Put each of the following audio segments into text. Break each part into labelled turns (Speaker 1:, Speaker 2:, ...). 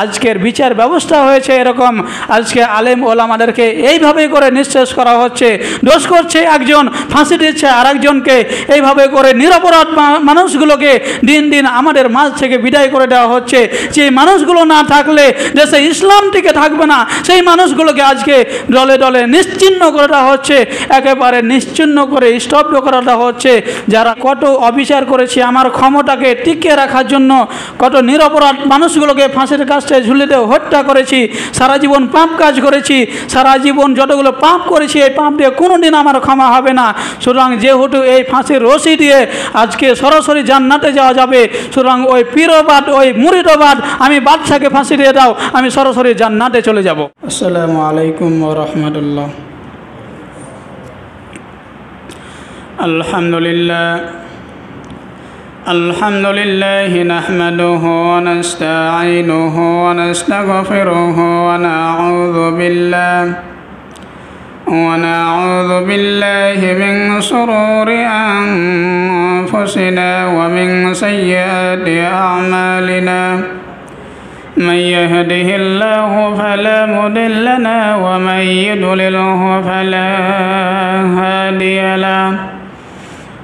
Speaker 1: আজকের বিচার ব্যবস্থা হয়েছে এরকম। আজকে আলেম ওলামাদেরকে এইভাবে করে নিঃশেষ করা হচ্ছে। দোষ করছে একজন, ফাঁসি দিচ্ছে আর একজনকে এইভাবে করে নিরপরাধ মানুষগুলোকে দিন দিন আমাদের মাঝ থেকে বিদায় করে দেওয়া হচ্ছে। যে মানুষগুলো না থাকলে দেশে ইসলাম টিকে থাকবে না, সেই মানুষগুলোকে আজকে দলে দলে নিশ্চিহ্ন করে দেওয়া হচ্ছে। একেবারে নিশ্চিহ্ন করে স্তব্ধ করে দেওয়া হচ্ছে। যারা কত অবিচার করেছে আমার ক্ষমতাকে টিকিয়ে রাখার জন্য, কত নিরপরাধ মানুষগুলোকে ফাঁসির কাছে ঝুলিতে হত্যা করেছি, সারা জীবন পাপ কাজ করেছি, সারা জীবন যতগুলো পাপ করেছি, এই পাপ দিয়ে কোনো দিন আমার ক্ষমা হবে না। সুতরাং যেহেতু এই ফাঁসির রশি দিয়ে আজকে সরাসরি জান্নাতে যাওয়া যাবে, সুতরাং ওই পীরবাদ, ওই মুরিদবাদ, আমি বাদশাকে ফাঁসি দিয়ে দাও, আমি সরাসরি জান্নাতে চলে যাব। আসসালামু আলাইকুম রহমতুল্লাহ। আলহামদুলিল্লাহ। الحمد لله نحمده ونستعينه ونستغفره ونعوذ بالله ونعوذ بالله من شرور أنفسنا ومن سيئات أعمالنا. من يهده الله فلا مضل له ومن يضلله فلا هادي له.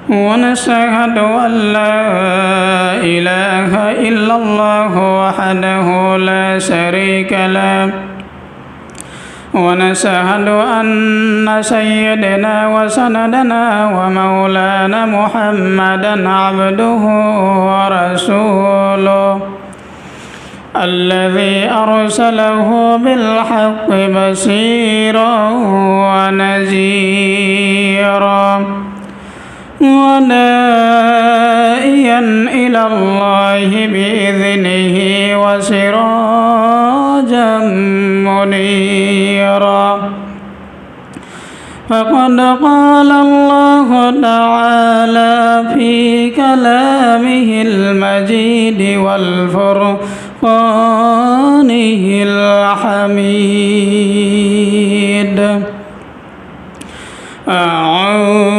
Speaker 1: ونشهد أن لا إله إلا الله وحده لا شريك له. ونشهد أن سيدنا وسندنا ومولانا محمدا عبده ورسوله الذي أرسله بالحق بشيرا ونذيرا. ودائيا إلى الله بإذنه وسراجا منيرا. فقد قال الله تعالى في كلامه المجيد والفرقانه الحميد. أعوذ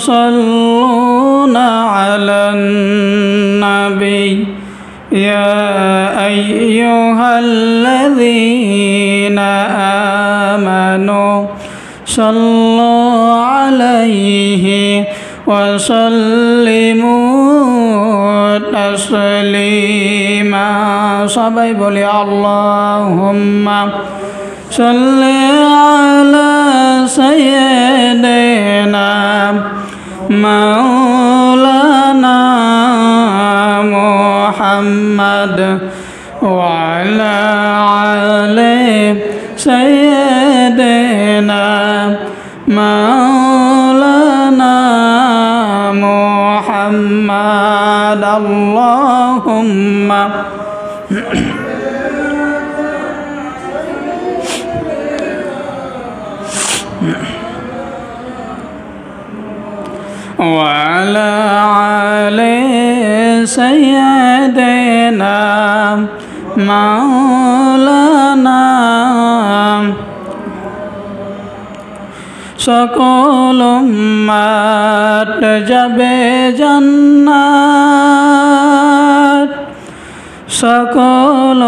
Speaker 1: يصلون على النبي. يا أيها الذين آمنوا صلوا عليه وسلموا تسليما. صبي اللهم صل على سيدنا مولانا محمد وعلى علي سيدنا مولانا محمد. اللهم وعلى علي سيدنا مولانا সকল মাত যাবে জান্নাত সকল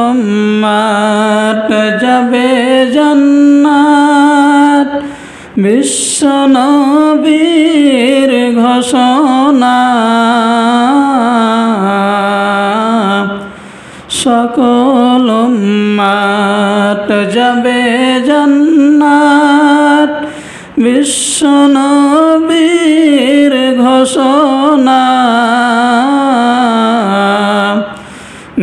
Speaker 1: মাত যাবে জান্নাত বিশ্বনবীর ঘোষণা। সকল মাত যাবে জান্নাত। বিশ্বনবীর ঘোষণা।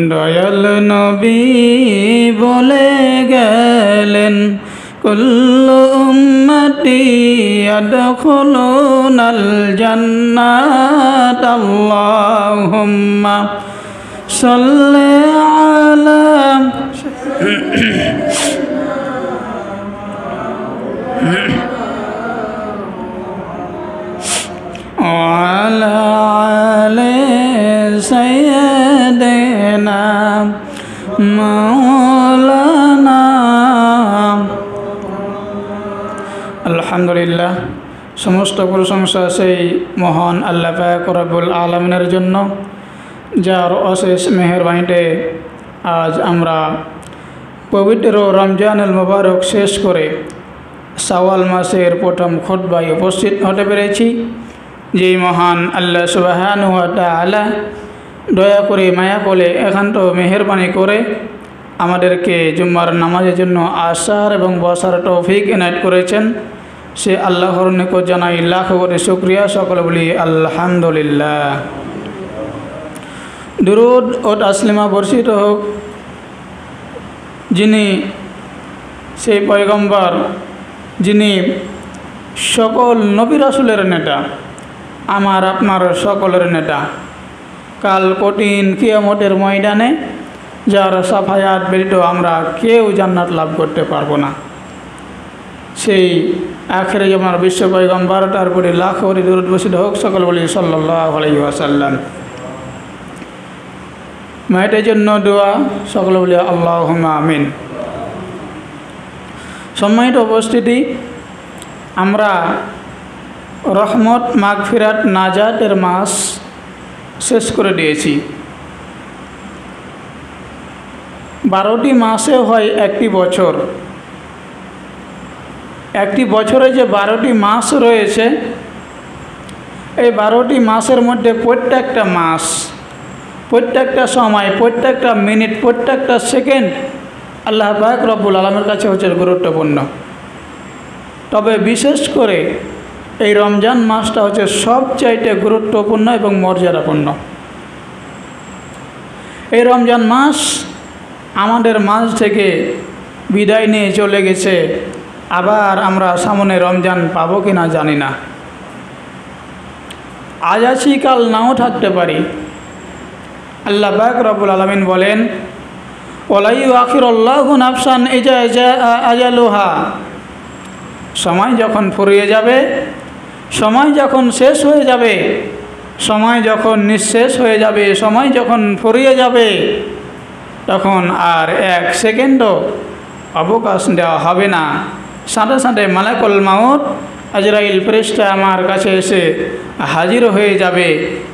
Speaker 1: দয়াল নবী বলে গেলেন كل أمتي يدخلون الجنة اللهم صل على আলহামদুলিল্লাহ। সমস্ত প্রশংসা সেই মহান আল্লাহ পাক রব্বুল আলমিনের জন্য, যার অশেষ মেহরবানিতে আজ আমরা পবিত্র রমজানুল মুবারক শেষ করে সাওয়াল মাসের প্রথম খোটবাই উপস্থিত হতে পেরেছি। যেই মহান আল্লাহ সুবাহান আলা দয়া করে মায়া করে একান্ত মেহরবানি করে আমাদেরকে জুম্মার নামাজের জন্য আসার এবং বসার তৌফিক এনায়ত করেছেন। সে আল্লাহর নিকট জানাই, লাখ করে শুক্রিয়া সকলে বলি, আলহামদুলিল্লাহ। দুরুদ ও তাসলিমা বর্ষিত হোক, যিনি সেই পয়গম্বর, যিনি সকল নবী রাসুলের নেতা, আমার আপনার সকলের নেতা। কাল কঠিন কিয়ামতের ময়দানে, যার সাফায়াত ব্যতীত আমরা কেউ জান্নাত লাভ করতে পারব না। সেই আখেরে যেমন বিশ্ব পয়গম্বর তারপরে লাখ কোটি দূর বসিত হোক সকল বলি সাল্লাহ আলাইসাল্লাম মায়ের জন্য দোয়া, সকল বলি আল্লাহ আমিন। সম্মানিত উপস্থিতি, আমরা রহমত, মাগফিরাত, নাজাতের মাস শেষ করে দিয়েছি। বারোটি মাসে হয় একটি বছর। একটি বছরে যে বারোটি মাস রয়েছে, এই বারোটি মাসের মধ্যে প্রত্যেকটা মাস, প্রত্যেকটা সময়, প্রত্যেকটা মিনিট, প্রত্যেকটা সেকেন্ড আল্লাহ পাক রব্বুল আলমের কাছে হচ্ছে গুরুত্বপূর্ণ। তবে বিশেষ করে এই রমজান মাসটা হচ্ছে সবচাইতে গুরুত্বপূর্ণ এবং মর্যাদাপূর্ণ। এই রমজান মাস আমাদের মাঝ থেকে বিদায় নিয়ে চলে গেছে। আবার আমরা সামনে রমজান পাবো কি না জানি না। আজ আছি কাল নাও থাকতে পারি। আল্লাহ বাক রবুল আলমিন বলেন, ওলাই আখির আল্লাহ নাফসান এজা এজা আজালুহা। সময় যখন ফুরিয়ে যাবে, সময় যখন শেষ হয়ে যাবে, সময় যখন নিঃশেষ হয়ে যাবে, সময় যখন ফুরিয়ে যাবে, তখন আর এক সেকেন্ডও অবকাশ দেওয়া হবে না। সাথে সাথে মালাকুল মাউত আজরাইল ফেরেশতা আমার কাছে এসে হাজির হয়ে যাবে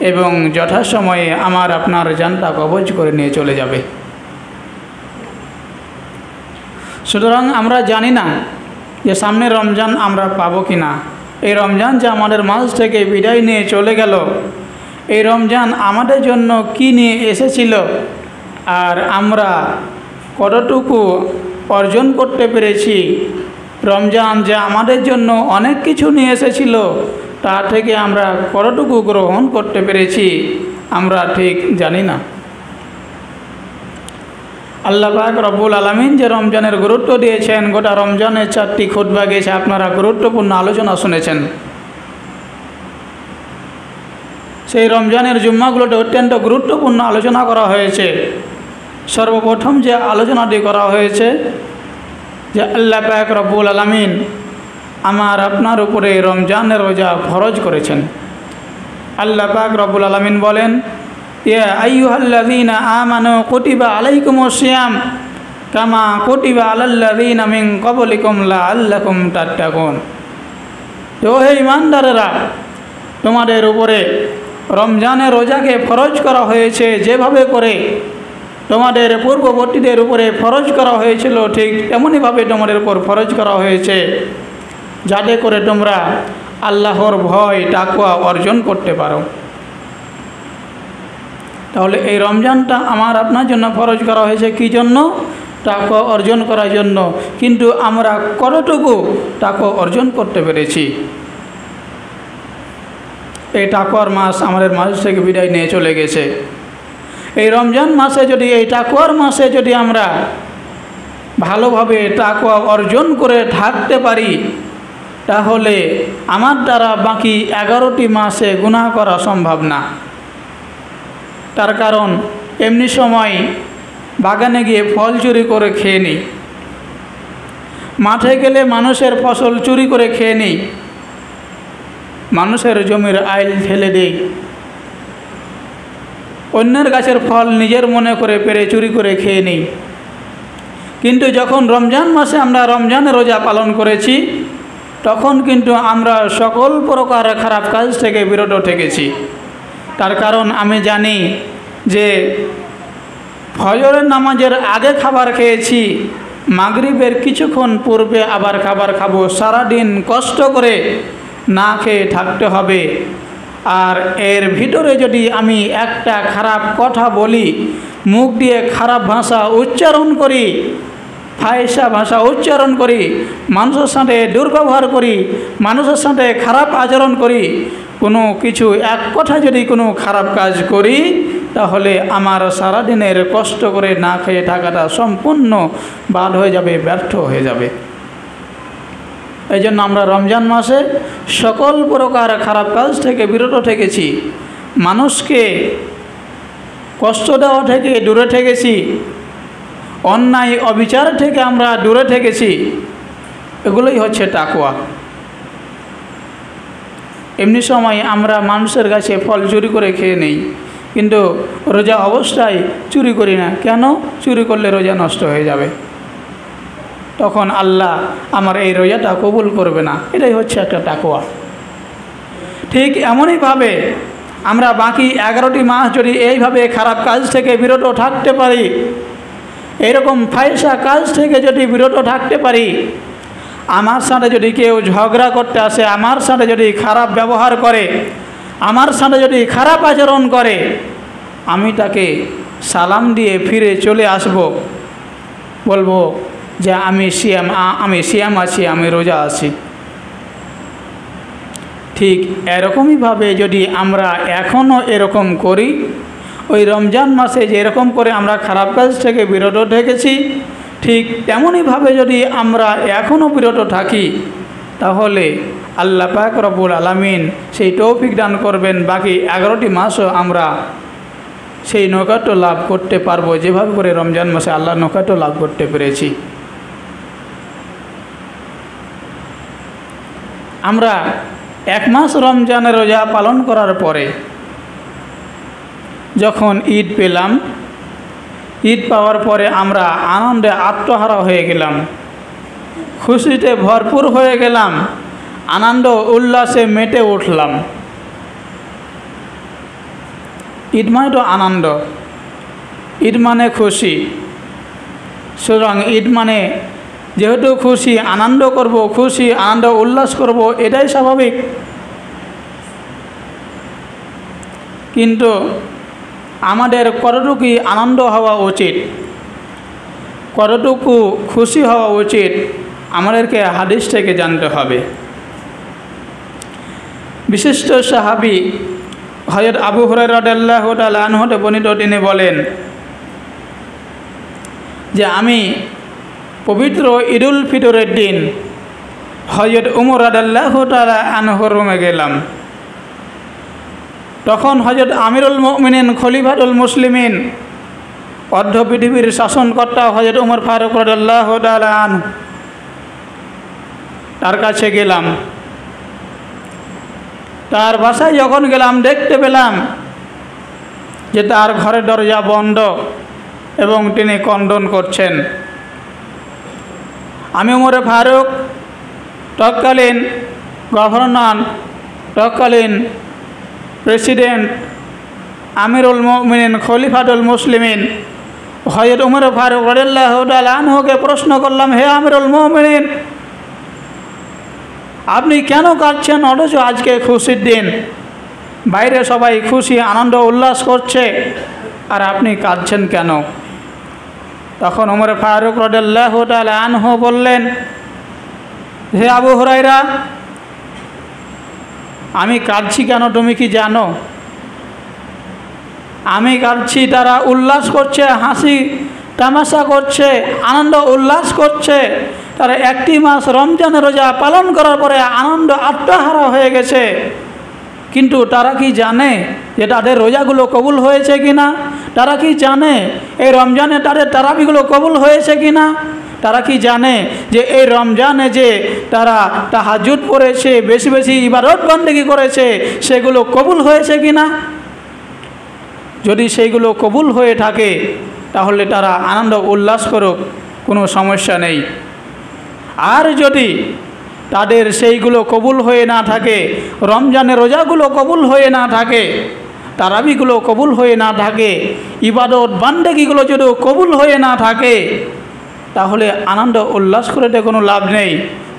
Speaker 1: এবং যথাসময়ে আমার আপনার জানটা কবজ করে নিয়ে চলে যাবে। সুতরাং আমরা জানি না যে সামনে রমজান আমরা পাবো কি না। এই রমজান যে আমাদের মাঝ থেকে বিদায় নিয়ে চলে গেল, এই রমজান আমাদের জন্য কি নিয়ে এসেছিল আর আমরা কতটুকু অর্জন করতে পেরেছি রমজান যে আমাদের জন্য অনেক কিছু নিয়ে এসেছিল, তা থেকে আমরা কতটুকু গ্রহণ করতে পেরেছি, আমরা ঠিক জানি না। আল্লাহ পাক রব্বুল আলমিন যে রমজানের গুরুত্ব দিয়েছেন, গোটা রমজানের চারটি খুদ্া গেছে, আপনারা গুরুত্বপূর্ণ আলোচনা শুনেছেন। সেই রমজানের জুম্মাগুলোতে অত্যন্ত গুরুত্বপূর্ণ আলোচনা করা হয়েছে। সর্বপ্রথম যে আলোচনাটি করা হয়েছে যে আল্লাহ পাক রব্বুল আলমিন আমার আপনার উপরে রমজানের রোজা ফরজ করেছেন। আল্লাহ পাক রব্বুল আলমিন বলেন, ইয়া আইয়ুহাল্লাযীনা আমানু কুতিবা আলাইকুমুস সিয়াম, কামা কুতিবা আলাল্লাযীনা মিন ক্বাবলিকুম লাআল্লাকুম তাত্তাকুন তো হে ইমানদারেরা তোমাদের উপরে রমজানের রোজাকে ফরজ করা হয়েছে যেভাবে করে তোমাদের পূর্ববর্তীদের উপরে ফরজ করা হয়েছিল, ঠিক তেমনইভাবে তোমাদের উপর ফরজ করা হয়েছে। যাতে করে তোমরা আল্লাহর ভয় টাকুয়া অর্জন করতে পারো। তাহলে এই রমজানটা আমার আপনার জন্য ফরজ করা হয়েছে কী জন্য? টাকা অর্জন করার জন্য। কিন্তু আমরা কতটুকু টাকা অর্জন করতে পেরেছি? এই টাকুয়ার মাস আমাদের মাস থেকে বিদায় নিয়ে চলে গেছে। এই রমজান মাসে যদি, এই টাকুয়ার মাসে যদি আমরা ভালোভাবে টাকুয়া অর্জন করে থাকতে পারি, তাহলে আমার দ্বারা বাকি এগারোটি মাসে গুণা করা সম্ভব না। তার কারণ, এমনি সময় বাগানে গিয়ে ফল চুরি করে খেয়ে নিই। মাঠে গেলে মানুষের ফসল চুরি করে খেয়ে নিই। মানুষের জমির আইল ফেলে দেই। অন্যের গাছের ফল নিজের মনে করে পেরে চুরি করে খেয়ে নিই। কিন্তু যখন রমজান মাসে আমরা রমজানের রোজা পালন করেছি, তখন কিন্তু আমরা সকল প্রকার খারাপ কাজ থেকে বিরত থেকেছি। তার কারণ আমি জানি যে ফজরের নামাজের আগে খাবার খেয়েছি, মাগরিবের কিছুক্ষণ পূর্বে আবার খাবার খাব। সারাদিন কষ্ট করে না খেয়ে থাকতে হবে। আর এর ভিতরে যদি আমি একটা খারাপ কথা বলি, মুখ দিয়ে খারাপ ভাষা উচ্চারণ করি ফায়সা ভাষা উচ্চারণ করি, মানুষের সাথে দুর্ব্যবহার করি, মানুষের সাথে খারাপ আচরণ করি, কোনো কিছু এক কথা যদি কোনো খারাপ কাজ করি, তাহলে আমার সারাদিনের কষ্ট করে না খেয়ে থাকাটা সম্পূর্ণ বাদ হয়ে যাবে, ব্যর্থ হয়ে যাবে। এই জন্য আমরা রমজান মাসে সকল প্রকার খারাপ কাজ থেকে বিরত থেকেছি। মানুষকে কষ্ট দেওয়া থেকে দূরে থেকেছি। অন্যায়, অবিচার থেকে আমরা দূরে থেকেছি। এগুলোই হচ্ছে টাকুয়া এমনি সময় আমরা মানুষের কাছে ফল চুরি করে খেয়ে নেই, কিন্তু রোজা অবস্থায় চুরি করি না। কেন? চুরি করলে রোজা নষ্ট হয়ে যাবে। তখন আল্লাহ আমার এই রোজাটা কবুল করবে না। এটাই হচ্ছে একটা টাকুয়া ঠিক এমনইভাবে আমরা বাকি এগারোটি মাস যদি এইভাবে খারাপ কাজ থেকে বিরত থাকতে পারি, এরকম ফাইসা কাজ থেকে যদি বিরত থাকতে পারি, আমার সাথে যদি কেউ ঝগড়া করতে আসে, আমার সাথে যদি খারাপ ব্যবহার করে, আমার সাথে যদি খারাপ আচরণ করে, আমি তাকে সালাম দিয়ে ফিরে চলে আসব। বলব যে আমি সিয়াম আমি সিয়াম আছি আমি রোজা আছি। ঠিক এরকমইভাবে যদি আমরা এখনও এরকম করি, ওই রমজান মাসে যেরকম করে আমরা খারাপ কাজ থেকে বিরত থেকেছি, ঠিক তেমনইভাবে যদি আমরা এখনও বিরত থাকি, তাহলে আল্লাহ পাক রব্বুল আলমিন সেই তৌফিক দান করবেন, বাকি এগারোটি মাসও আমরা সেই নৌকাটো লাভ করতে পারব। যেভাবে করে রমজান মাসে আল্লাহ নৌকাটো লাভ করতে পেরেছি। আমরা এক মাস রমজানের রোজা পালন করার পরে যখন ঈদ পেলাম, ঈদ পাওয়ার পরে আমরা আনন্দে আত্মহারা হয়ে গেলাম। খুশিতে ভরপুর হয়ে গেলাম, আনন্দ উল্লাসে মেটে উঠলাম। ঈদ মানে তো আনন্দ, ঈদ মানে খুশি। সুতরাং ঈদ মানে যেহেতু খুশি আনন্দ করব, খুশি আনন্দ উল্লাস করব, এটাই স্বাভাবিক। কিন্তু আমাদের কতটুকু আনন্দ হওয়া উচিত, কতটুকু খুশি হওয়া উচিত, আমাদেরকে হাদিস থেকে জানতে হবে। বিশিষ্ট সাহাবি হজরত আবু হরাইরাল্লাহ আনহতে বর্ণিত তিনি বলেন যে, আমি পবিত্র ঈদুল ফিতরের দিন। হজরত উমর আদাল্লাহ তালা আনহর রুমে গেলাম। তখন হজরত আমিরুল মিনেন খলিফাতুল মুসলিমিন, অর্ধ পৃথিবীর শাসনকর্তা হজরত উমর ফারুক রদাল্লাহ আন তার কাছে গেলাম। তার বাসায় যখন গেলাম, দেখতে পেলাম যে তার ঘরের দরজা বন্ধ এবং তিনি কন্ডন করছেন। আমি উমরে ফারুক, তৎকালীন গভর্নর, তৎকালীন প্রেসিডেন্ট, আমিরুল মিন খলিফাতুল মুসলিমিন হজরত উমর ফারুক আনহুকে প্রশ্ন করলাম, হে আমিরুল মোমিন আপনি কেন কাঁদছেন? অথচ আজকে খুশির দিন। বাইরে সবাই খুশি, আনন্দ, উল্লাস করছে। আর আপনি কাঁদছেন কেন? তখন ওমর ফারুক রদাল্লাহ আনহু বললেন, হে আবু হরাইরা আমি কাঁদছি কেন তুমি কি জানো? আমি কাঁদছি, তারা উল্লাস করছে, হাসি তামাশা করছে, আনন্দ উল্লাস করছে। তারা একটি মাস রমজানের রোজা পালন করার পরে আনন্দ আত্মহারা হয়ে গেছে। কিন্তু তারা কি জানে যে তাদের রোজাগুলো কবুল হয়েছে কি না তারা কি জানে এই রমজানে তাদের তারাবিগুলো কবুল হয়েছে কি না তারা কি জানে যে এই রমজানে যে তারা তাহাজুদ পড়েছে, বেশি বেশি ইবাদত বন্দেগি করেছে, সেগুলো কবুল হয়েছে কি না যদি সেইগুলো কবুল হয়ে থাকে, তাহলে তারা আনন্দ উল্লাস করুক, কোনো সমস্যা নেই। আর যদি তাদের সেইগুলো কবুল হয়ে না থাকে রমজানের রোজাগুলো কবুল হয়ে না থাকে তারাবিগুলো কবুল হয়ে না থাকে, ইবাদত বান্ডেগিগুলো যদি কবুল হয়ে না থাকে, তাহলে আনন্দ উল্লাস করে কোনো লাভ নেই,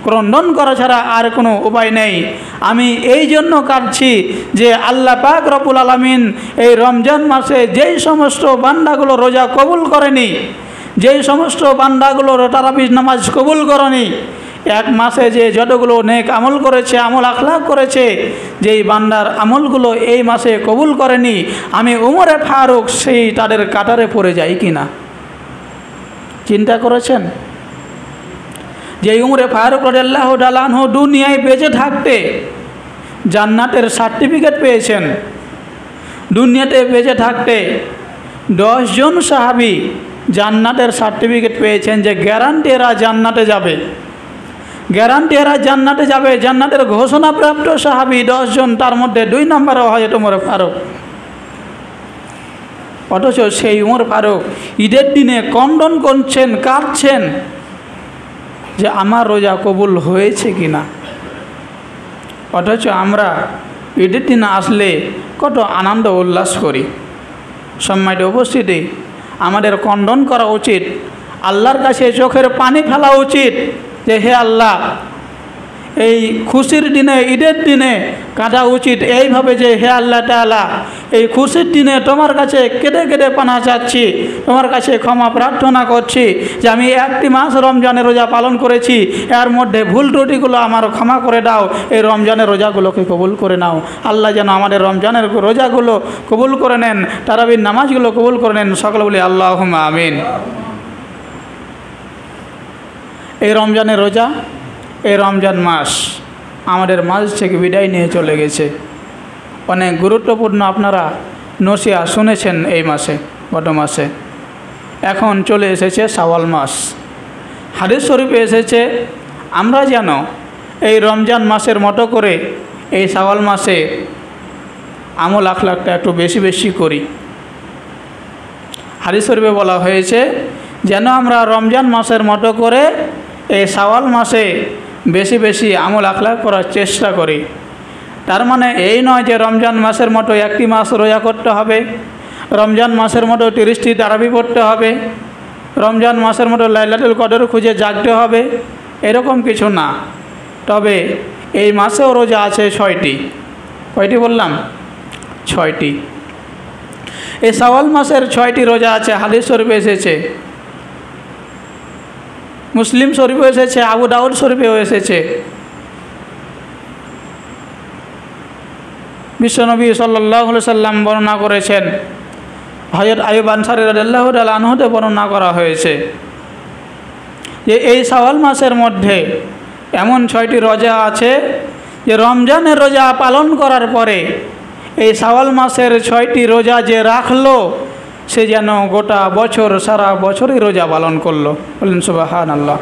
Speaker 1: ক্রন্দন করা ছাড়া আর কোনো উপায় নেই। আমি এই জন্য কাঁদছি যে আল্লাহ পাক রবুল আলমিন এই রমজান মাসে যেই সমস্ত বান্দাগুলো রোজা কবুল করেনি, যেই সমস্ত বান্দাগুলো তারাবিজ নামাজ কবুল করেনি এক মাসে যে যতগুলো নেক আমল করেছে, আমল আখলাক করেছে, যেই বান্দার আমলগুলো এই মাসে কবুল করেনি, আমি উমরে ফারুক সেই তাদের কাটারে পড়ে যাই কি না চিন্তা করেছেন? যে উমরে ফারুক রদাল্লাহ ডালানহ দুনিয়ায় বেঁচে থাকতে জান্নাতের সার্টিফিকেট পেয়েছেন, দুনিয়াতে বেঁচে থাকতে দশজন সাহাবি জান্নাতের সার্টিফিকেট পেয়েছেন যে গ্যারান্টি এরা জান্নাতে যাবে। গ্যারান্টি এরা জান্নাতে যাবে। জান্নাতের ঘোষণাপ্রাপ্ত সাহাবি দশজন, তার মধ্যে দুই নম্বরও হয় উমর ফারুক। অথচ সেই উমর ফারুক ঈদের দিনে কন্ডন করছেন কাঁদছেন যে আমার রোজা কবুল হয়েছে কি না অথচ আমরা ঈদের দিন আসলে কত আনন্দ উল্লাস করি। সম্মানিত উপস্থিতি, আমাদের কন্ডন করা উচিত, আল্লাহর কাছে চোখের পানি ফেলা উচিত যে হে আল্লাহ, এই খুশির দিনে, ঈদের দিনে কাটা উচিত। এইভাবে যে হে আল্লাহ তালা এই খুশির দিনে তোমার কাছে কেটে কেটে পানা চাচ্ছি, তোমার কাছে ক্ষমা প্রার্থনা করছি যে আমি একটি মাস রমজানের রোজা পালন করেছি, এর মধ্যে ভুল ত্রুটিগুলো আমার ক্ষমা করে দাও, এই রমজানের রোজাগুলোকে কবুল করে নাও। আল্লাহ যেন আমাদের রমজানের রোজাগুলো কবুল করে নেন, তারাবির নামাজগুলো কবুল করে নেন, সকলে বলি আল্লাহ আমিন। এই রমজানের রোজা, এই রমজান মাস আমাদের মাঝ থেকে বিদায় নিয়ে চলে গেছে। অনেক গুরুত্বপূর্ণ আপনারা নসিয়া শুনেছেন এই মাসে, গত মাসে। এখন চলে এসেছে সাওয়াল মাস। হাদিস শরীফে এসেছে, আমরা যেন এই রমজান মাসের মতো করে এই সাওয়াল মাসে আমল আখলাখটা একটু বেশি বেশি করি। হাদিস শরীফে বলা হয়েছে, যেন আমরা রমজান মাসের মতো করে এই সাওয়াল মাসে বেশি বেশি আমল আখলাক করার চেষ্টা করি। তার মানে এই নয় যে রমজান মাসের মতো একটি মাস রোজা করতে হবে, রমজান মাসের মতো তিরিশটি তারাবি পড়তে হবে, রমজান মাসের মতো লাইলাতুল কদর খুঁজে জাগতে হবে, এরকম কিছু না। তবে এই মাসেও রোজা আছে ছয়টি। কয়টি বললাম? ছয়টি। এই সওয়াল মাসের ছয়টি রোজা আছে, হাদিস শরীফে এসেছে। মুসলিম শরীফেও এসেছে, আবু দাউদ শরীফেও এসেছে। বিশ্বনবী সাল্লাহ সাল্লাম বর্ণনা করেছেন হজরত আয়ুব আনসারি রাল্লাহ আনহতে বর্ণনা করা হয়েছে যে এই সওয়াল মাসের মধ্যে এমন ছয়টি রোজা আছে যে রমজানের রোজা পালন করার পরে এই সওয়াল মাসের ছয়টি রোজা যে রাখল সে যেন গোটা বছর, সারা বছরই রোজা পালন করল। বললেন সুবাহান আল্লাহ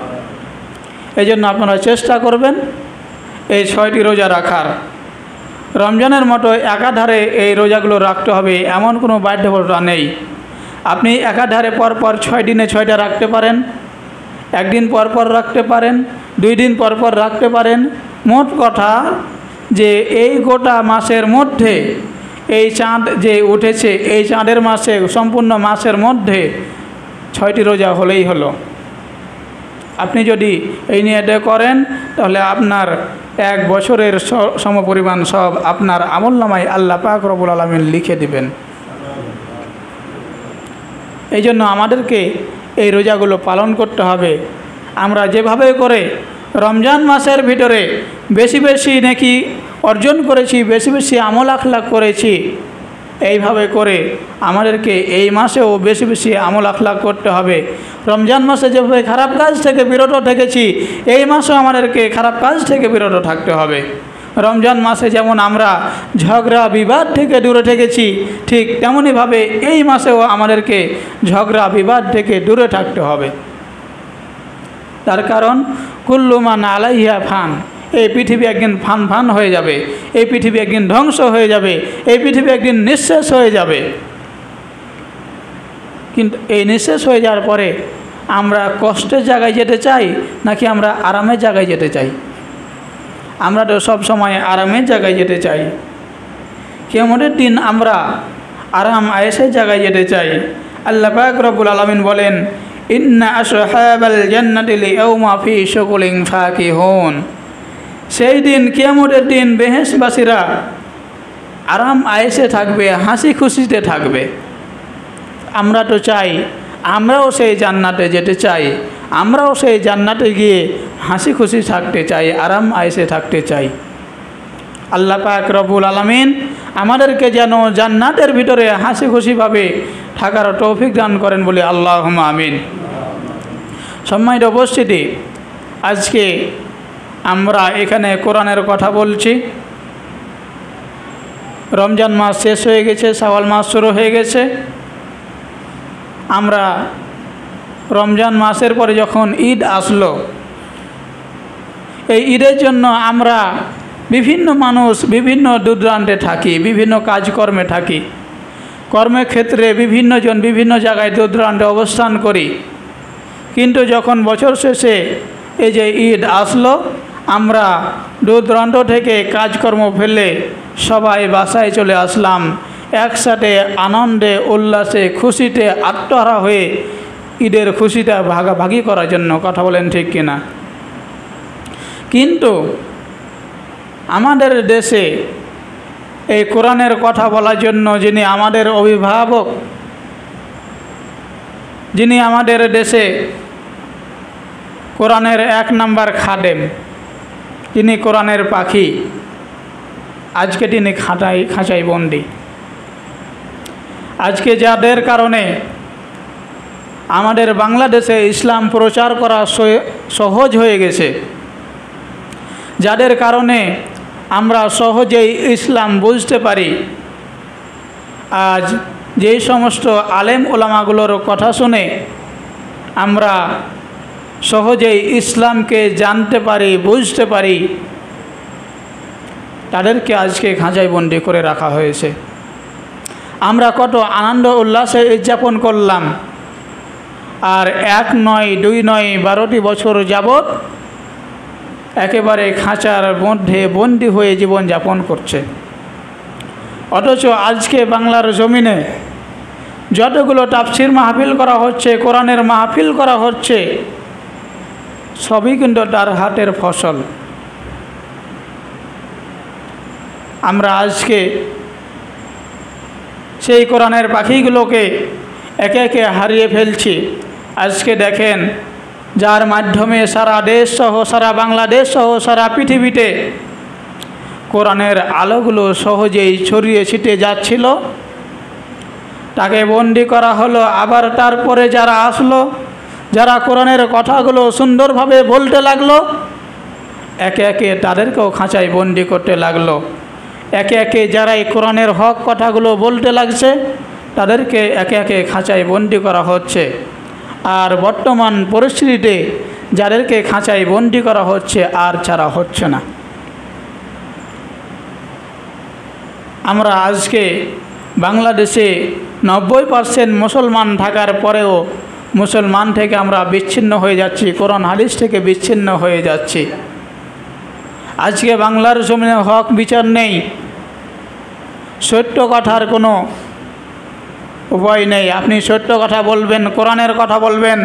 Speaker 1: এই জন্য আপনারা চেষ্টা করবেন এই ছয়টি রোজা রাখার। রমজানের মতো একাধারে এই রোজাগুলো রাখতে হবে, এমন কোনো বাধ্যবাধকতা নেই। আপনি একাধারে পর পর ছয় দিনে ছয়টা রাখতে পারেন, একদিন পর পর রাখতে পারেন, দুই দিন পর পর রাখতে পারেন। মোট কথা যে এই গোটা মাসের মধ্যে এই চাঁদ যে উঠেছে, এই চাঁদের মাসে, সম্পূর্ণ মাসের মধ্যে ছয়টি রোজা হলেই হলো। আপনি যদি এই নিয়ে করেন, তাহলে আপনার এক বছরের সমপরিমাণ সব আপনার আমল নামায় আল্লাহ পাক রবুল আলমিন লিখে দিবেন। এই জন্য আমাদেরকে এই রোজাগুলো পালন করতে হবে। আমরা যেভাবে করে রমজান মাসের ভিতরে বেশি বেশি নাকি অর্জন করেছি, বেশি বেশি আমল আখলাখ করেছি। এইভাবে করে আমাদেরকে এই মাসেও বেশি বেশি আমল আখলাখ করতে হবে। রমজান মাসে যেভাবে খারাপ কাজ থেকে বিরত থেকেছি, এই মাসেও আমাদেরকে খারাপ কাজ থেকে বিরত থাকতে হবে। রমজান মাসে যেমন আমরা ঝগড়া, বিবাদ থেকে দূরে থেকেছি, ঠিক তেমনইভাবে এই মাসেও আমাদেরকে ঝগড়া, বিবাদ থেকে দূরে থাকতে হবে। তার কারণ কুল্লুমান আলাইহা ফান। এই পৃথিবী একদিন ফান ফান হয়ে যাবে, এই পৃথিবী একদিন ধ্বংস হয়ে যাবে, এই পৃথিবী একদিন নিঃশেষ হয়ে যাবে। কিন্তু এই নিঃশেষ হয়ে যাওয়ার পরে আমরা কষ্টের জায়গায় যেতে চাই, নাকি আমরা আরামের জায়গায় যেতে চাই? আমরা তো সব সময় আরামের জায়গায় যেতে চাই। কেমনের দিন আমরা আরাম আয়েসের জায়গায় যেতে চাই। আল্লাহ পাক রব্বুল আলমিন বলেন সেই দিন কিয়ামতের দিন বেহেশবাসীরা আরাম আয়েসে থাকবে, হাসি খুশিতে থাকবে। আমরা তো চাই, আমরাও সেই জান্নাতে যেতে চাই, আমরাও সেই জান্নাতে গিয়ে হাসি খুশি থাকতে চাই, আরাম আয়েসে থাকতে চাই। আল্লাহ পাক রবুল আলমিন আমাদেরকে যেন জান্নাতের ভিতরে হাসি খুশিভাবে থাকার তৌফিক দান করেন বলে আল্লাহ আমিন। সম্মানিত উপস্থিতি, আজকে আমরা এখানে কোরআনের কথা বলছি। রমজান মাস শেষ হয়ে গেছে সাওয়াল মাস শুরু হয়ে গেছে। আমরা রমজান মাসের পরে যখন ঈদ আসলো, এই ঈদের জন্য আমরা বিভিন্ন মানুষ বিভিন্ন দূরদূরান্তে থাকি, বিভিন্ন কাজকর্মে থাকি। কর্মক্ষেত্রে বিভিন্নজন বিভিন্ন জায়গায় দূরদূরান্তে অবস্থান করি। কিন্তু যখন বছর শেষে এই যে ঈদ আসলো, আমরা দূর দূরান্ত থেকে কাজকর্ম ফেলে সবাই বাসায় চলে আসলাম। একসাথে আনন্দে, উল্লাসে, খুশিতে, আত্মহারা হয়ে ঈদের খুশিটা ভাগাভাগি করার জন্য কথা বলেন ঠিক কিনা কিন্তু আমাদের দেশে এই কোরআনের কথা বলার জন্য যিনি আমাদের অভিভাবক, যিনি আমাদের দেশে কোরআনের এক নাম্বার খাদেম। তিনি কোরআনের পাখি। আজকে তিনি খাঁটাই খাঁচাই বন্দি। আজকে যাদের কারণে আমাদের বাংলাদেশে ইসলাম প্রচার করা সহজ হয়ে গেছে, যাদের কারণে আমরা সহজেই ইসলাম বুঝতে পারি, আজ যেই সমস্ত আলেম ওলামাগুলোর কথা শুনে আমরা সহজেই ইসলামকে জানতে পারি, বুঝতে পারি। তাদেরকে আজকে খাঁচাই বন্দি করে রাখা হয়েছে। আমরা কত আনন্দ, উল্লাসে উদযাপন করলাম। আর এক নয়, দুই নয়, বারোটি বছর যাবৎ একেবারে খাঁচার মধ্যে বন্দি হয়ে জীবন যাপন করছে। অথচ আজকে বাংলার জমিনে যতগুলো তাফসির মাহফিল করা হচ্ছে, কোরআনের মাহফিল করা হচ্ছে সবই কিন্তু তার হাতের ফসল। আমরা আজকে সেই কোরআনের পাখিগুলোকে একে একে হারিয়ে ফেলছি। আজকে দেখেন, যার মাধ্যমে সারা দেশ সহ, সারা বাংলাদেশ সহ, সারা পৃথিবীতে কোরআনের আলোগুলো সহজেই ছড়িয়ে ছিটে যাচ্ছিল। তাকে বন্দি করা হলো, আবার তারপরে যারা আসলো যারা কোরআনের কথাগুলো সুন্দরভাবে বলতে লাগল, একে একে তাদেরকেও খাঁচায় বন্দি করতে লাগল। একে একে যারা এই কোরআনের হক কথাগুলো বলতে লাগছে, তাদেরকে একে একে খাঁচায় বন্দি করা হচ্ছে। আর বর্তমান পরিস্থিতিতে যাদেরকে খাঁচায় বন্দি করা হচ্ছে, আর ছাড়া হচ্ছে না। আমরা আজকে বাংলাদেশে নব্বই পার্সেন্ট মুসলমান থাকার পরেও মুসলমান থেকে আমরা বিচ্ছিন্ন হয়ে যাচ্ছি, কোরআন হাদিস থেকে বিচ্ছিন্ন হয়ে যাচ্ছি। আজকে বাংলার জমিনে হক বিচার নেই, সত্য কথার কোনো উপায় নেই। আপনি সত্য কথা বলবেন, কোরআনের কথা বলবেন,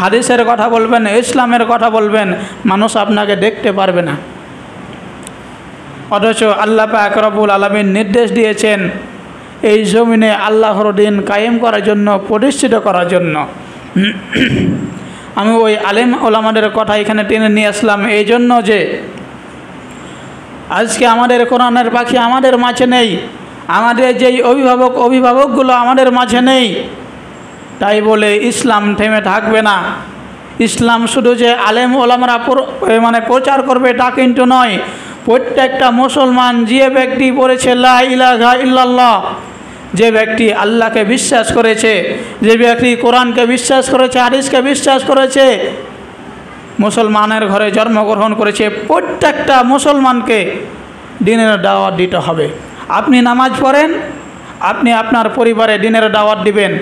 Speaker 1: হাদিসের কথা বলবেন, ইসলামের কথা বলবেন, মানুষ আপনাকে দেখতে পারবে না। অথচ আল্লাহ পাক রবুল আলমীর নির্দেশ দিয়েছেন, এই জমিনে আল্লাহর দিন কায়েম করার জন্য, প্রতিষ্ঠিত করার জন্য। আমি ওই আলেম ওলামাদের কথা এখানে টেনে নিয়ে আসলাম। এই জন্য যে আজকে আমাদের কোরআনের পাখি আমাদের মাঝে নেই, আমাদের যেই অভিভাবক অভিভাবকগুলো আমাদের মাঝে নেই, তাই বলে ইসলাম থেমে থাকবে না। ইসলাম শুধু যে আলেম ওলামরা মানে প্রচার করবে তা কিন্তু নয়, প্রত্যেকটা মুসলমান যে ব্যক্তি পড়েছে লাহ ইলাহা ইল্লাল্লাহ যে ব্যক্তি আল্লাহকে বিশ্বাস করেছে, যে ব্যক্তি কোরআনকে বিশ্বাস করেছে, হাদিসকে বিশ্বাস করেছে, মুসলমানের ঘরে জন্মগ্রহণ করেছে, প্রত্যেকটা মুসলমানকে দিনের দাওয়াত দিতে হবে। আপনি নামাজ পড়েন, আপনি আপনার পরিবারে দিনের দাওয়াত দিবেন।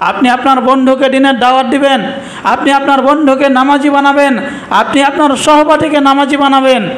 Speaker 1: আপনি আপনার বন্ধুকে দিনের দাওয়াত দিবেন, আপনি আপনার বন্ধুকে নামাজি বানাবেন, আপনি আপনার সহপাঠীকে নামাজি বানাবেন।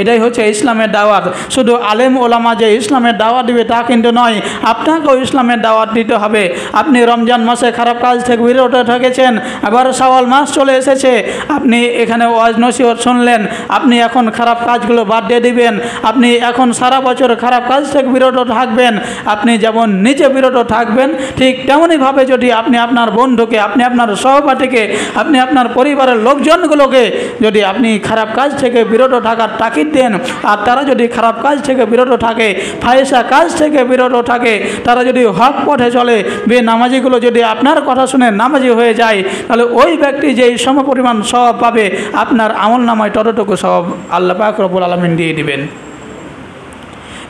Speaker 1: এটাই হচ্ছে ইসলামের দাওয়াত। শুধু আলেম ওলামা যে ইসলামের দাওয়াত দিবে তা কিন্তু নয়, আপনাকেও ইসলামের দাওয়াত দিতে হবে। আপনি রমজান মাসে খারাপ কাজ থেকে বিরত থেকেছেন, আবার সওয়াল মাস চলে এসেছে। আপনি এখানে ওয়াজ নসিহত শুনলেন, আপনি এখন খারাপ কাজগুলো বাদ দিয়ে দিবেন। আপনি এখন সারা বছর খারাপ কাজ থেকে বিরত থাকবেন। আপনি যেমন নিজে বিরত থাকবেন, ঠিক তেমনইভাবে যদি আপনি আপনার বন্ধুকে, আপনি আপনার সহপাঠীকে, আপনি আপনার পরিবারের লোকজনগুলোকে যদি আপনি খারাপ কাজ থেকে বিরত থাকার তাকিদ দেন আর তারা যদি খারাপ কাজ থেকে বিরত থাকে, ফায়সা কাজ থেকে বিরত থাকে, তারা যদি হক পথে চলে বে নামাজিগুলো যদি আপনার কথা শুনে নামাজি হয়ে যায়, তাহলে ওই ব্যক্তি যেই সমপরিমাণ সব পাবে, আপনার আমল নামায় ততটুকু সব আল্লাহ পাক রবুল আলমিন দিয়ে দিবেন।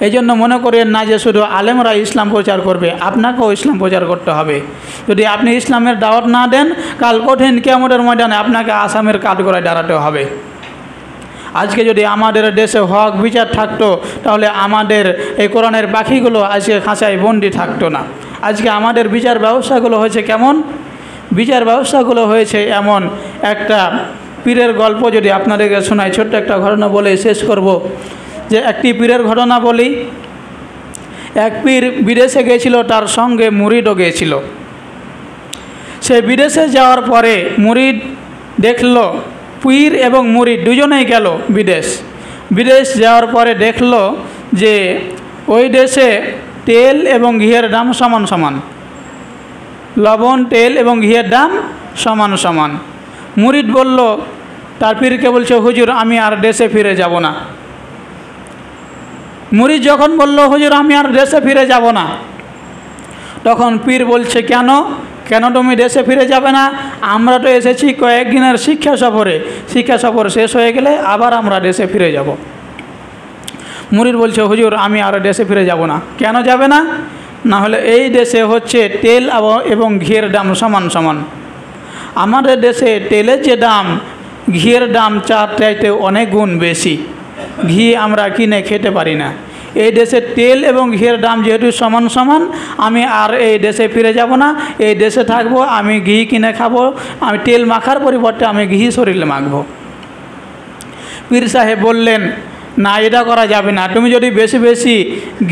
Speaker 1: এই জন্য মনে করেন না যে শুধু আলেমরা ইসলাম প্রচার করবে, আপনাকেও ইসলাম প্রচার করতে হবে। যদি আপনি ইসলামের দাওয়াত না দেন, কাল কঠিন কেমনের ময়দানে আপনাকে আসামের কাঠগড়ায় দাঁড়াতে হবে। আজকে যদি আমাদের দেশে হক বিচার থাকতো, তাহলে আমাদের এই কোরআনের পাখিগুলো আজকে খাঁচায় বন্দি থাকতো না। আজকে আমাদের বিচার ব্যবস্থাগুলো হয়েছে কেমন? বিচার ব্যবস্থাগুলো হয়েছে এমন একটা পীরের গল্প যদি আপনাদেরকে শোনাই, ছোট্ট একটা ঘটনা বলে শেষ করব। যে একটি পীরের ঘটনা বলি, এক পীর বিদেশে গেছিল, তার সঙ্গে মুরিদও গিয়েছিল সে বিদেশে যাওয়ার পরে মুরিদ দেখল পীর এবং মুরিদ দুজনেই গেল বিদেশ। বিদেশ যাওয়ার পরে দেখল যে ওই দেশে তেল এবং ঘিয়ের দাম সমান সমান। লবণ, তেল এবং ঘিয়ের দাম সমান সমান। মুরিদ বলল, তার পীরকে বলছে, হুজুর, আমি আর দেশে ফিরে যাব না মুরিদ যখন বলল, হুজুর, আমি আর দেশে ফিরে যাব না। তখন পীর বলছে, কেন? কেন তুমি দেশে ফিরে যাবে না? আমরা তো এসেছি কয়েকদিনের শিক্ষা সফরে। শিক্ষা সফর শেষ হয়ে গেলে আবার আমরা দেশে ফিরে যাব। মুরির বলছে, হুজুর, আমি আর দেশে ফিরে যাব না। কেন যাবে না? না হলে এই দেশে হচ্ছে তেল এবং ঘিয়ের দাম সমান সমান। আমাদের দেশে তেলের যে দাম, ঘিয়ের দাম চার চাইতে অনেক গুণ বেশি। ঘি আমরা কিনে খেতে পারি না। এই দেশে তেল এবং ঘিয়ের দাম যেহেতু সমান সমান, আমি আর এই দেশে ফিরে যাব না। এই দেশে থাকব, আমি ঘি কিনে খাব, আমি তেল মাখার পরিবর্তে আমি ঘি শরীরে মাখবো। পীর সাহেব বললেন, না, এটা করা যাবে না। তুমি যদি বেশি বেশি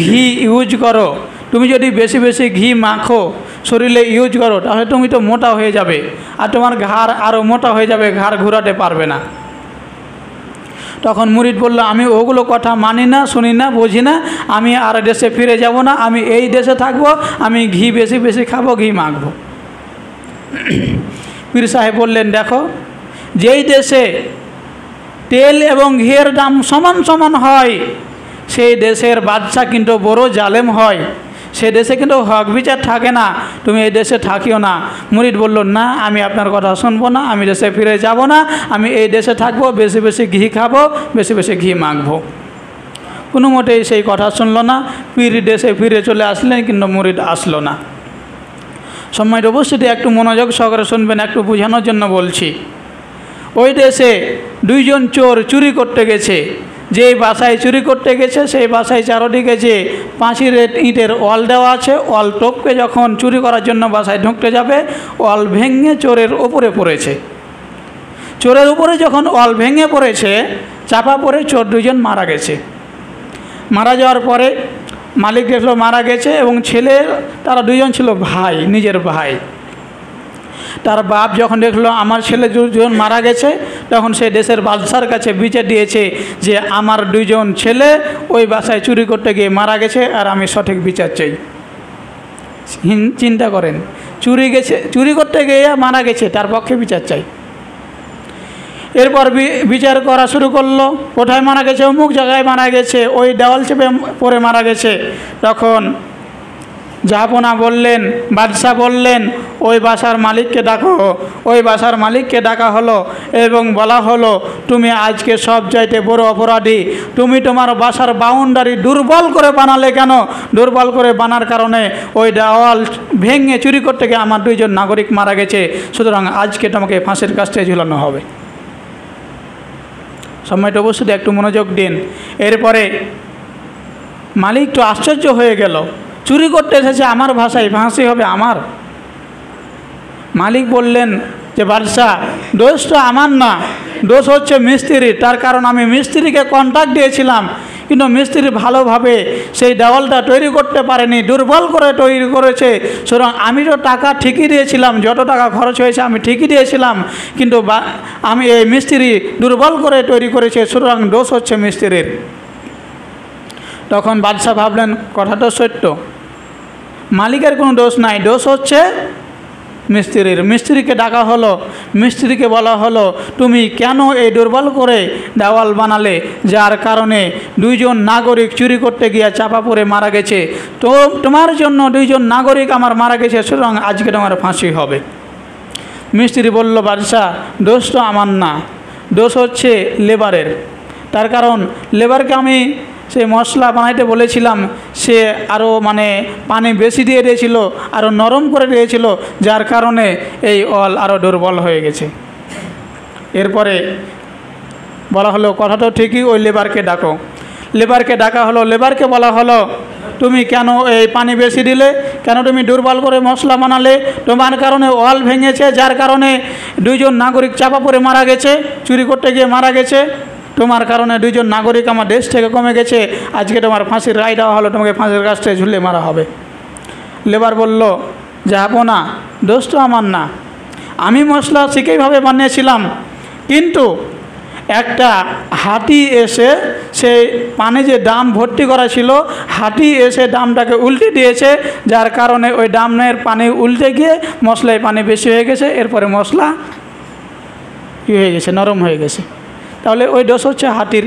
Speaker 1: ঘি ইউজ করো, তুমি যদি বেশি বেশি ঘি মাখো, শরীরে ইউজ করো, তাহলে তুমি তো মোটা হয়ে যাবে। আর তোমার ঘাড় আরও মোটা হয়ে যাবে, ঘাড় ঘোরাতে পারবে না। তখন মুরিদ বলল, আমি ওগুলো কথা মানি না, শুনি না, বুঝি না। আমি আর দেশে ফিরে যাব না। আমি এই দেশে থাকব। আমি ঘি বেশি বেশি খাব, ঘি মাখবো। পীর সাহেব বললেন, দেখো, যেই দেশে তেল এবং ঘিয়ের দাম সমান সমান হয়, সেই দেশের বাদশা কিন্তু বড় জালেম হয়। সে দেশে কিন্তু হক বিচার থাকে না। তুমি এই দেশে থাকিও না। মুরিদ বলল, না, আমি আপনার কথা শুনব না। আমি দেশে ফিরে যাব না। আমি এই দেশে থাকব, বেশি বেশি ঘি খাব, বেশি বেশি ঘি মাখবো। কোনো মোটেই সেই কথা শুনলো না। পীর দেশে ফিরে চলে আসলেন, কিন্তু মুরিদ আসলো না। সময়ের অবশ্যই একটু মনোযোগ সহকারে শুনবেন, একটু বোঝানোর জন্য বলছি। ওই দেশে দুইজন চোর চুরি করতে গেছে। যে বাসায় চুরি করতে গেছে, সেই বাসায় চারোদিকে যে পাঁচির ইটের ওয়াল দেওয়া আছে, ওয়াল টপকে যখন চুরি করার জন্য বাসায় ঢুকতে যাবে, ওয়াল ভেঙে চোরের ওপরে পড়েছে। চোরের উপরে যখন ওয়াল ভেঙে পড়েছে, চাপা পড়ে চোর দুজন মারা গেছে। মারা যাওয়ার পরে মালিক দেখল মারা গেছে এবং ছেলে তারা দুজন ছিল ভাই, নিজের ভাই। তার বাপ যখন দেখল আমার ছেলে দুজন মারা গেছে, তখন সে দেশের বাদশার কাছে বিচার দিয়েছে যে আমার দুজন ছেলে ওই বাসায় চুরি করতে গিয়ে মারা গেছে আর আমি সঠিক বিচার চাই। চিন্তা করেন, চুরি গেছে, চুরি করতে গিয়ে মারা গেছে, তার পক্ষে বিচার চাই। এরপর বিচার করা শুরু করল, কোথায় মারা গেছে, অমুক জায়গায় মারা গেছে, ওই দেওয়াল চেপে পরে মারা গেছে, তখন জাহাপনা বললেন বাদশাহ বললেন, ওই বাসার মালিককে ডাকো। ওই বাসার মালিককে ডাকা হলো এবং বলা হলো, তুমি আজকে সব চাইতে বড় অপরাধী। তুমি তোমার বাসার বাউন্ডারি দুর্বল করে বানালে কেন? দুর্বল করে বানার কারণে ওই দেওয়াল ভেঙে চুরি করতে গিয়ে আমার দুইজন নাগরিক মারা গেছে। সুতরাং আজকে তোমাকে ফাঁসির কাছতে ঝুলানো হবে। সময়টা অবশ্যই একটু মনোযোগ দিন। এরপরে মালিক তো আশ্চর্য হয়ে গেল। চুরি করতে এসেছে আমার ভাষায়, ফাঁসি হবে আমার। মালিক বললেন যে, বাদশাহ, দোষটা আমার না, দোষ হচ্ছে মিস্ত্রি, তার কারণ আমি মিস্ত্রিকে কন্ট্যাক্ট দিয়েছিলাম, কিন্তু মিস্ত্রি ভালোভাবে সেই দেওয়ালটা তৈরি করতে পারেনি, দুর্বল করে তৈরি করেছে। সুতরাং আমি তো টাকা ঠিকই দিয়েছিলাম, যত টাকা খরচ হয়েছে আমি ঠিকই দিয়েছিলাম, কিন্তু আমি এই মিস্ত্রি দুর্বল করে তৈরি করেছে, সুতরাং দোষ হচ্ছে মিস্ত্রির। তখন বাদশাহ ভাবলেন কথাটা সত্য। মালিকের কোনো দোষ নাই। দোষ হচ্ছে মিস্ত্রির। মিস্ত্রিকে ডাকা হলো। মিস্ত্রিকে বলা হলো, তুমি কেন এই দুর্বল করে দেওয়াল বানালে, যার কারণে দুইজন নাগরিক চুরি করতে গিয়ে চাপা পড়ে মারা গেছে? তো তোমার জন্য দুইজন নাগরিক আমার মারা গেছে, সুতরাং আজকে তোমার ফাঁসি হবে। মিস্ত্রি বলল, বাদশাহ, দোষ তো আমার না। দোষ হচ্ছে লেবারের। তার কারণ লেবারকে আমি সেই মশলা বানাইতে বলেছিলাম, সে আরও মানে পানি বেশি দিয়ে দিয়েছিল আরও নরম করে দিয়েছিল, যার কারণে এই অল আরও দুর্বল হয়ে গেছে। এরপরে বলা হলো, কথা তো ঠিকই ওই লেবারকে ডাকো। লেবারকে ডাকা হলো, লেবারকে বলা হলো, তুমি কেন এই পানি বেশি দিলে? কেন তুমি দুর্বল করে মশলা বানালে? তোমার কারণে ওয়াল ভেঙেছে, যার কারণে দুইজন নাগরিক চাপা পড়ে মারা গেছে, চুরি করতে গিয়ে মারা গেছে। তোমার কারণে দুইজন নাগরিক আমার দেশ থেকে কমে গেছে। আজকে তোমার ফাঁসির রায় দেওয়া হলো, তোমাকে ফাঁসির কাজটা ঝুলে মারা হবে। লেবার বলল যাব না দোষ তো আমার না। আমি মশলা শিখেইভাবে বানিয়েছিলাম, কিন্তু একটা হাতি এসে সেই পানে যে ডাম ভর্তি করা ছিল হাতি এসে ডামটাকে উল্টে দিয়েছে, যার কারণে ওই ডামের পানি উল্টে গিয়ে মশলায় পানি বেশি হয়ে গেছে, এরপরে মশলা কী হয়ে গেছে, নরম হয়ে গেছে। তাহলে ওই দোষ হচ্ছে হাতির।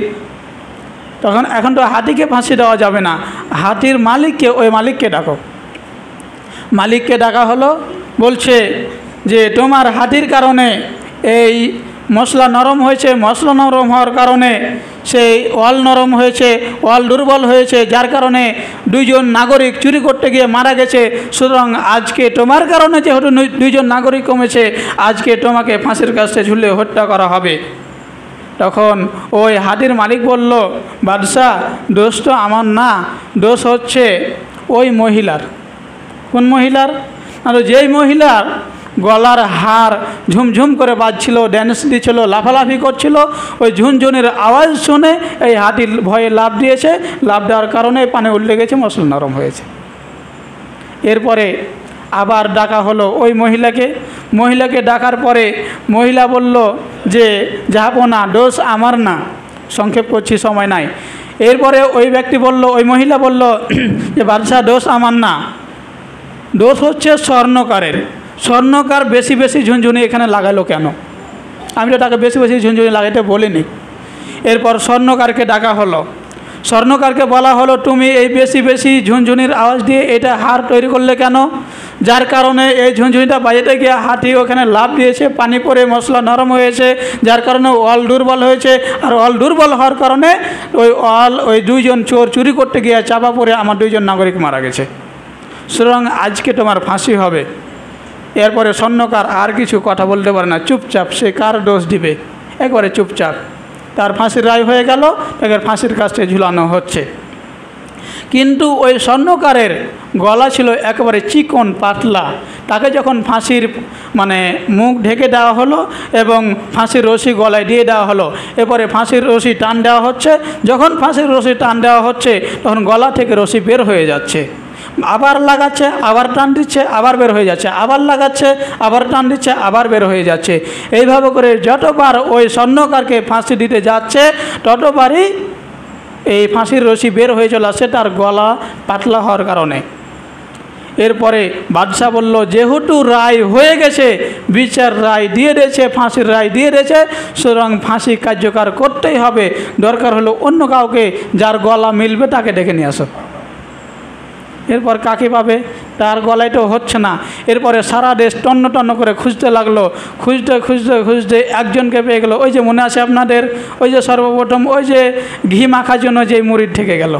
Speaker 1: তখন এখন তো হাতিকে ফাঁসি দেওয়া যাবে না। হাতির মালিককে, ওই মালিককে ডাকো। মালিককে ডাকা হলো, বলছে যে তোমার হাতির কারণে এই মশলা নরম হয়েছে। মশলা নরম হওয়ার কারণে সেই ওয়াল নরম হয়েছে, ওয়াল দুর্বল হয়েছে, যার কারণে দুইজন নাগরিক চুরি করতে গিয়ে মারা গেছে। সুতরাং আজকে তোমার কারণে যেহেতু দুইজন নাগরিক কমেছে, আজকে তোমাকে ফাঁসির কাছে ঝুলে হত্যা করা হবে। তখন ওই হাতির মালিক বলল, বাদশাহ, দোষ তো আমার না, দোষ হচ্ছে ওই মহিলার। কোন মহিলার? আর, যেই মহিলার গলার হার ঝুমঝুম করে বাজছিল ড্যান্স দিচ্ছিল, লাফালাফি করছিল, ওই ঝুনঝুনির আওয়াজ শুনে এই হাতির ভয়ে লাভ দিয়েছে। লাভ দেওয়ার কারণে পানি উল্টে গেছে, মশলা নরম হয়েছে। এরপরে আবার ডাকা হলো ওই মহিলাকে। মহিলাকে ডাকার পরে মহিলা বলল যে যাব না, দোষ আমার না। সংক্ষেপ করছি, সময় নাই। এরপরে ওই ব্যক্তি বলল, ওই মহিলা বলল, যে, বাদশাহ, দোষ আমার না। দোষ হচ্ছে স্বর্ণকারের। স্বর্ণকার বেশি বেশি ঝুনঝুনি এখানে লাগালো কেন? আমি তো তাকে বেশি বেশি ঝুনঝুনি লাগাইতে বলিনি। এরপর স্বর্ণকারকে ডাকা হলো। স্বর্ণকারকে বলা হলো, তুমি এই বেশি বেশি ঝুনঝুনির আওয়াজ দিয়ে এটা হার তৈরি করলে কেন? যার কারণে এই ঝুনঝুনিটা বাজাতে গিয়ে হাতি ওখানে লাভ দিয়েছে, পানি পরে মশলা নরম হয়েছে, যার কারণে অল দুর্বল হয়েছে। আর অল দুর্বল হওয়ার কারণে ওই অল ওই দুইজন চোর চুরি করতে গিয়ে চাপা পড়ে আমার দুইজন নাগরিক মারা গেছে। সুতরাং আজকে তোমার ফাঁসি হবে। এরপরে স্বর্ণকার আর কিছু কথা বলতে পারে না। চুপচাপ সে কার দোষ দিবে? একবারে চুপচাপ। তার ফাঁসির রায় হয়ে গেল, তাকে ফাঁসির কাছে ঝুলানো হচ্ছে। কিন্তু ওই স্বর্ণকারের গলা ছিল একেবারে চিকন, পাতলা। তাকে যখন ফাঁসির মানে মুখ ঢেকে দেওয়া হলো এবং ফাঁসির রশি গলায় দিয়ে দেওয়া হলো, এরপরে ফাঁসির রশি টান দেওয়া হচ্ছে। যখন ফাঁসির রশি টান দেওয়া হচ্ছে, তখন গলা থেকে রশি বের হয়ে যাচ্ছে। আবার লাগাচ্ছে, আবার টান দিচ্ছে, আবার বের হয়ে যাচ্ছে, আবার লাগাচ্ছে, আবার টান দিচ্ছে, আবার বের হয়ে যাচ্ছে। এইভাবে করে যতবার ওই স্বর্ণকারকে ফাঁসি দিতে যাচ্ছে, ততবারই এই ফাঁসির রশি বের হয়ে চলে আসছে তার গলা পাতলা হওয়ার কারণে। এরপরে বাদশাহ বলল, যেহেতু রায় হয়ে গেছে, বিচার রায় দিয়ে দিয়েছে, ফাঁসির রায় দিয়ে দিয়েছে, সুতরাং ফাঁসি কার্যকর করতেই হবে। দরকার হলো অন্য কাউকে যার গলা মিলবে তাকে ডেকে নিয়ে আসো। এরপর কাকে পাবে? তার গলায় তো হচ্ছে না। এরপরে সারা দেশ টন্ন টন্ন করে খুঁজতে লাগল। খুঁজতে খুঁজতে খুঁজতে একজনকে পেয়ে গেলো। ওই যে মনে আছে আপনাদের? ওই যে সর্বপ্রথম ওই যে ঘি মাখার জন্য যে মুড়ির থেকে গেল।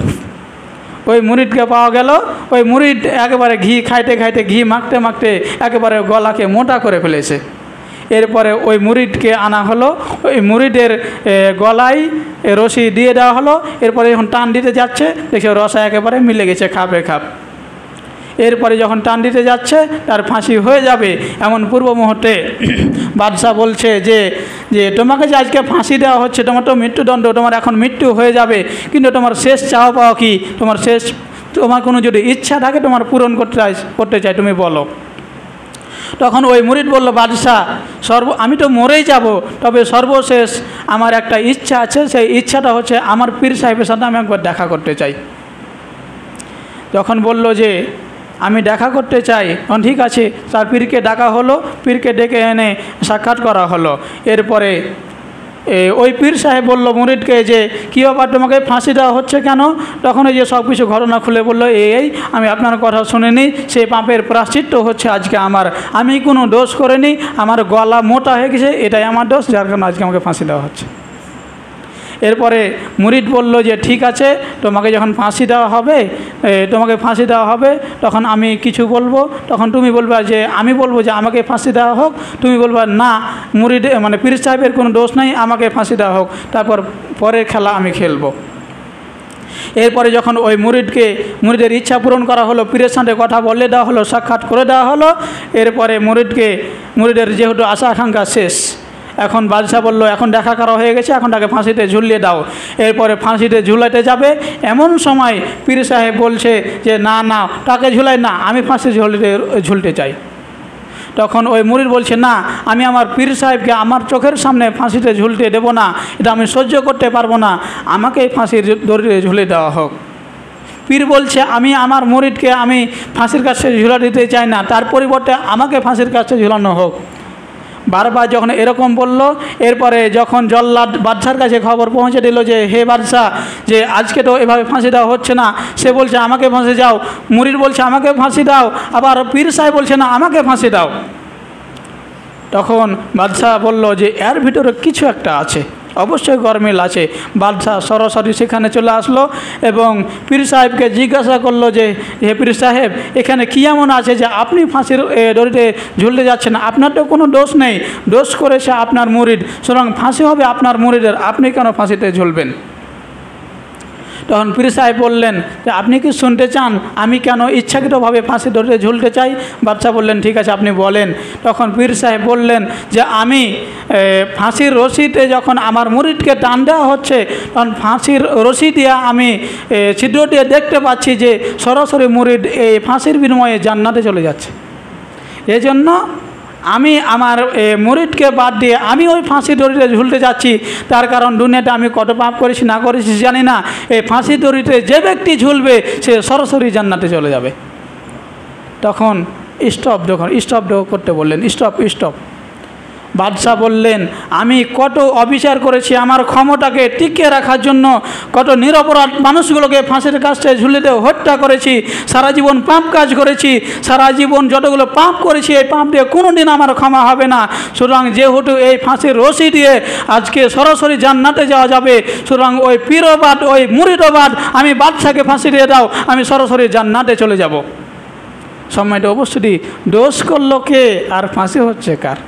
Speaker 1: ওই মুড়িদকে পাওয়া গেল। ওই মুড়িদ একেবারে ঘি খাইতে খাইতে ঘি মাখতে মাখতে একেবারে গলাকে মোটা করে ফেলেছে। এরপরে ওই মুরিদকে আনা হলো। ওই মুরিদের গলায় রশি দিয়ে দেওয়া হলো। এরপরে যখন টান দিতে যাচ্ছে দেখছে রসা একেবারে মিলে গেছে খাপে খাপ। এরপরে যখন টান দিতে যাচ্ছে, তার ফাঁসি হয়ে যাবে এমন পূর্ব মুহূর্তে বাদশাহ বলছে যে যে, তোমাকে যে আজকে ফাঁসি দেওয়া হচ্ছে, তোমার তো মৃত্যুদণ্ড, তোমার এখন মৃত্যু হয়ে যাবে। কিন্তু তোমার শেষ চাওয়া পাওয়া কি? তোমার শেষ, তোমার কোনো যদি ইচ্ছা থাকে, তোমার পূরণ করতে চাই করতে চাই, তুমি বলো। তখন ওই মুরিদ বলল, বাদশাহ, সর্ব, আমি তো মরেই যাব, তবে সর্বশেষ আমার একটা ইচ্ছা আছে, সেই ইচ্ছাটা হচ্ছে আমার পীর সাহেবের সাথে আমি একবার দেখা করতে চাই। যখন বলল যে, আমি দেখা করতে চাই। তখন, ঠিক আছে। তার পীরকে ডাকা হলো, পীরকে ডেকে এনে সাক্ষাৎ করা হলো। এরপরে ওই পীর সাহেব বলল, মুরিদকে যে কী ব্যাপার, তোমাকে ফাঁসি দেওয়া হচ্ছে কেন? তখন ওই যে সব কিছু ঘটনা খুলে বলল এই এই, আমি আপনার কথা শুনিনি, সেই পাপের প্রাশ্চিত্য হচ্ছে আজকে আমার। আমি কোনো দোষ করিনি, আমার গলা মোটা হয়ে গেছে, এটাই আমার দোষ, যার কারণে আজকে আমাকে ফাঁসি দেওয়া হচ্ছে। এরপরে মুরিদ বলল যে, ঠিক আছে, তোমাকে যখন ফাঁসি দেওয়া হবে তোমাকে ফাঁসি দেওয়া হবে, তখন আমি কিছু বলব। তখন তুমি বলবে যে, আমি বলব যে, আমাকে ফাঁসি দেওয়া হোক। তুমি বলবে, না, মুরিদ মানে পীর সাহেবের কোনো দোষ নাই, আমাকে ফাঁসি দেওয়া হোক। তারপর পরের খেলা আমি খেলব। এরপরে যখন ওই মুরিদকে, মুরিদের ইচ্ছা পূরণ করা হলো, পীরের সাথে কথা বলে দেওয়া হলো, সাক্ষাৎ করে দেওয়া হলো, এরপরে মুরিদকে, মুরিদের যেহেতু আশা আকাঙ্ক্ষা শেষ এখন বাদশাহ বলল, এখন দেখা করা হয়ে গেছে, এখন তাকে ফাঁসিতে ঝুলিয়ে দাও। এরপরে ফাঁসিতে ঝুলাতে যাবে। এমন সময় পীর সাহেব বলছে যে, না না, তাকে ঝুলাই না, আমি ফাঁসি ঝুলতে ঝুলতে চাই। তখন ওই মুরির বলছে, না, আমি আমার পীর সাহেবকে আমার চোখের সামনে ফাঁসিতে ঝুলতে দেবো না, এটা আমি সহ্য করতে পারব না, আমাকে ফাঁসির দড়িতে ঝুলে দেওয়া হোক। পীর বলছে, আমি আমার মুরিদকে আমি ফাঁসির কাছে ঝুলা দিতে চাই না, তার পরিবর্তে আমাকে ফাঁসির কাছে ঝুলানো হোক। বারবার যখন এরকম বলল, এরপরে যখন জল্লাদ বাদশার কাছে খবর পৌঁছে দিল যে, হে বাদশাহ যে আজকে তো এভাবে ফাঁসি দেওয়া হচ্ছে না। সে বলছে, আমাকে ফাঁসি যাও মুরির বলছে, আমাকে ফাঁসি দাও। আবার পীর সাহেব বলছে, না, আমাকে ফাঁসি দাও। তখন বাদশাহ বলল যে, এর ভিতরে কিছু একটা আছে। অবশ্যই গরমিল আছে। বাদশাহ সরাসরি সেখানে চলে আসলো এবং পীর সাহেবকে জিজ্ঞাসা করল যে, হে পীর সাহেব, এখানে কী এমন আছে যে আপনি ফাঁসির দড়িতে ঝুলতে যাচ্ছেন? আপনার তো কোনো দোষ নেই। দোষ করেছে আপনার মুরিদ। সুতরাং ফাঁসি হবে আপনার মুরিদের। আপনি কেন ফাঁসিতে ঝুলবেন? তখন পীর সাহেব বললেন যে আপনি কি শুনতে চান? আমি কেন ইচ্ছাকৃতভাবে ফাঁসি ধরে ঝুলতে চাই? বাচ্চা বললেন, ঠিক আছে, আপনি বলেন। তখন পীর সাহেব বললেন যে, আমি ফাঁসির রশিতে যখন আমার মুরিদকে টান দেওয়া হচ্ছে, তখন ফাঁসির রশি দিয়ে আমি ছিদ্র দিয়ে দেখতে পাচ্ছি যে সরাসরি মুরিদ এই ফাঁসির বিনিময়ে জান্নাতে চলে যাচ্ছে। এজন্য আমি আমার মুরিদকে বাদ দিয়ে আমি ওই ফাঁসি দড়িতে ঝুলতে যাচ্ছি। তার কারণ দুনিয়াতে আমি কত পাপ করেছি, না করেছি জানি না। এই ফাঁসি দড়িতে যে ব্যক্তি ঝুলবে, সে সরাসরি জান্নাতে চলে যাবে। তখন স্টপ যখন স্টপ করতে বললেন স্টপ স্টপ বাদশাহ বললেন, আমি কত অবিচার করেছি আমার ক্ষমতাকে টিকিয়ে রাখার জন্য। কত নিরপরাধ মানুষগুলোকে ফাঁসির কাছে ঝুলিতে হত্যা করেছি। সারা জীবন পাপ কাজ করেছি। সারা জীবন যতগুলো পাপ করেছি, এই পাপ দিয়ে কোনো দিন আমার ক্ষমা হবে না। সুতরাং যেহেতু এই ফাঁসির রশি দিয়ে আজকে সরাসরি জান্নাতে যাওয়া যাবে, সুতরাং ওই পীরবাদ, ওই মুরিদবাদ আমি বাদশাকে ফাঁসি দিয়ে দাও, আমি সরাসরি জান্নাতে চলে যাব। সময়টা অবশ্যই দোষ করল কে? আর ফাঁসি হচ্ছে কার?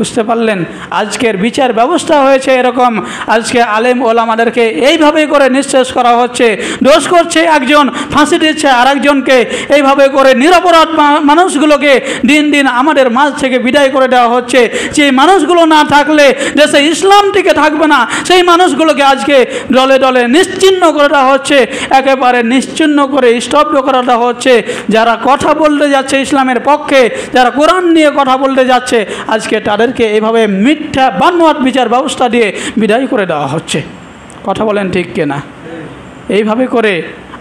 Speaker 1: বুঝতে পারলেন? আজকের বিচার ব্যবস্থা হয়েছে এরকম। আজকে আলেম ওলামাদেরকে এইভাবে করে নিঃশেষ করা হচ্ছে। দোষ করছে একজন, ফাঁসি দিচ্ছে আর একজনকে এইভাবে করে নিরপরাধ মানুষগুলোকে দিন দিন আমাদের মাঝ থেকে বিদায় করে দেওয়া হচ্ছে। যে মানুষগুলো না থাকলে দেশে ইসলাম টিকে থাকবে না, সেই মানুষগুলোকে আজকে দলে দলে নিশ্চিহ্ন করে দেওয়া হচ্ছে। একেবারে নিশ্চিহ্ন করে স্তব্ধ করে দেওয়া হচ্ছে। যারা কথা বলতে যাচ্ছে ইসলামের পক্ষে, যারা কোরআন নিয়ে কথা বলতে যাচ্ছে, আজকে তাদেরকে এভাবে মিথ্যা বানোয়াত বিচার ব্যবস্থা দিয়ে বিদায় করে দেওয়া হচ্ছে। কথা বলেন ঠিক কেনা? এইভাবে করে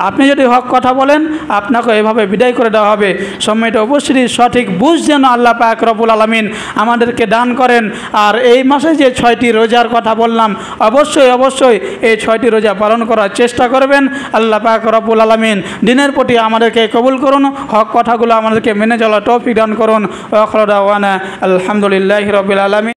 Speaker 1: আপনি যদি হক কথা বলেন, আপনাকে এভাবে বিদায় করে দেওয়া হবে। সময়টা অবশ্যই সঠিক বুঝ যেন আল্লাহ পাক রবুল আলমিন আমাদেরকে দান করেন। আর এই মাসে যে ছয়টি রোজার কথা বললাম, অবশ্যই অবশ্যই এই ছয়টি রোজা পালন করার চেষ্টা করবেন। আল্লাহ পাক রবুল আলমিন দিনের প্রতি আমাদেরকে কবুল করুন, হক কথাগুলো আমাদেরকে মেনে চলা তৌফিক দান করুন। আলহামদুলিল্লাহ রবিল আলমিন।